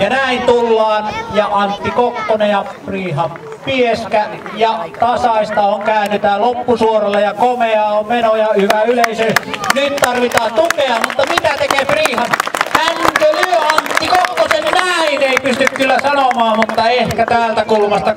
Ja näin tullaan ja Antti Kokkonen ja Priiha Pieskä ja tasaista on käännytään loppusuoralle ja komea on meno ja hyvä yleisö. Nyt tarvitaan tukea, mutta mitä tekee Priihan? Hänkö lyö Antti Kokkosen näin? Ei pysty kyllä sanomaan, mutta ehkä täältä kulmasta